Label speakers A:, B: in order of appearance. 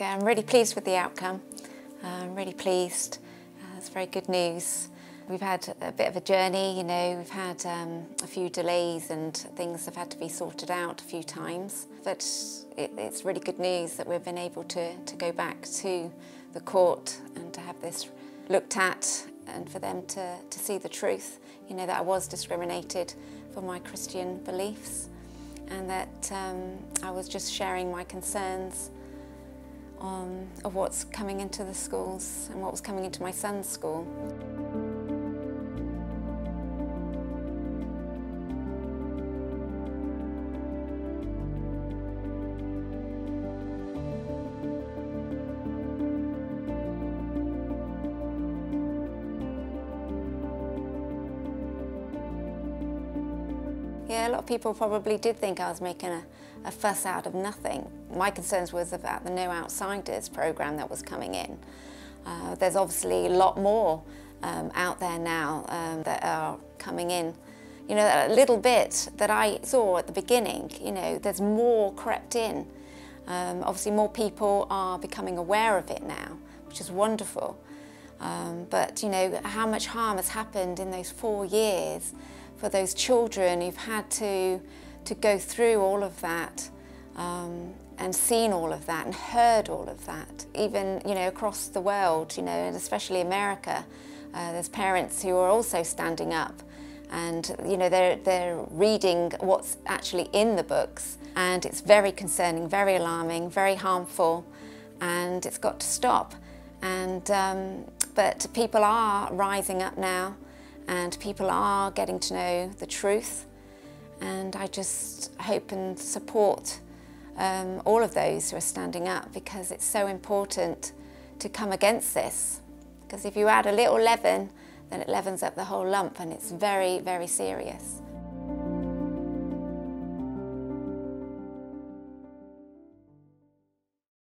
A: Yeah, I'm really pleased with the outcome. Uh, I'm really pleased. Uh, it's very good news. We've had a bit of a journey, you know, we've had um, a few delays and things have had to be sorted out a few times. But it, it's really good news that we've been able to, to go back to the court and to have this looked at and for them to, to see the truth, you know, that I was discriminated for my Christian beliefs and that um, I was just sharing my concerns um, of what's coming into the schools and what was coming into my son's school. Yeah, a lot of people probably did think I was making a, a fuss out of nothing. My concerns was about the No Outsiders program that was coming in. Uh, there's obviously a lot more um, out there now um, that are coming in. You know, a little bit that I saw at the beginning, you know, there's more crept in. Um, obviously more people are becoming aware of it now, which is wonderful. Um, but, you know, how much harm has happened in those four years for those children who've had to, to go through all of that um, and seen all of that and heard all of that. Even, you know, across the world, you know, and especially America, uh, there's parents who are also standing up and, you know, they're, they're reading what's actually in the books and it's very concerning, very alarming, very harmful and it's got to stop. And, um, but people are rising up now and people are getting to know the truth and I just hope and support um, all of those who are standing up because it's so important to come against this because if you add a little leaven then it leavens up the whole lump and it's very very serious.